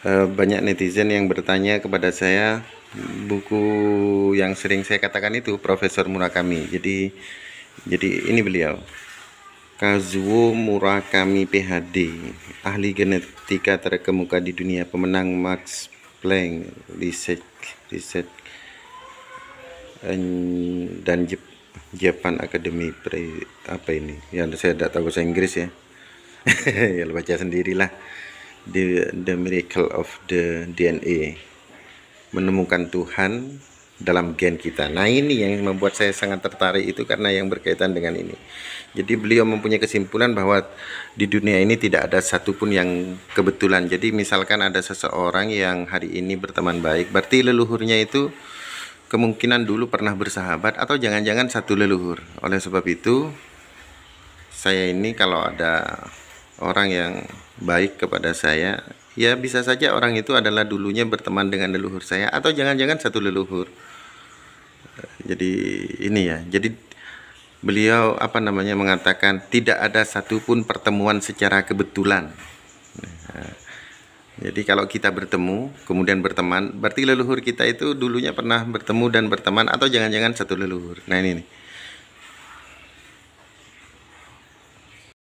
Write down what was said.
Eh, banyak netizen yang bertanya kepada saya buku yang sering saya katakan itu Profesor Murakami. Jadi jadi ini beliau Kazuo Murakami PhD, ahli genetika terkemuka di dunia, pemenang Max Planck Research Research dan Japan Academy apa ini? Yang saya tidak tahu bahasa Inggris ya. ya baca sendirilah the the miracle of the DNA menemukan Tuhan dalam gen kita. Nah, ini yang membuat saya sangat tertarik itu karena yang berkaitan dengan ini. Jadi beliau mempunyai kesimpulan bahwa di dunia ini tidak ada satupun yang kebetulan. Jadi misalkan ada seseorang yang hari ini berteman baik, berarti leluhurnya itu kemungkinan dulu pernah bersahabat atau jangan-jangan satu leluhur. Oleh sebab itu, saya ini kalau ada orang yang baik kepada saya, ya bisa saja orang itu adalah dulunya berteman dengan leluhur saya atau jangan-jangan satu leluhur. Jadi ini ya. Jadi beliau apa namanya mengatakan tidak ada satupun pertemuan secara kebetulan. Nah, jadi kalau kita bertemu kemudian berteman, berarti leluhur kita itu dulunya pernah bertemu dan berteman atau jangan-jangan satu leluhur. Nah ini nih.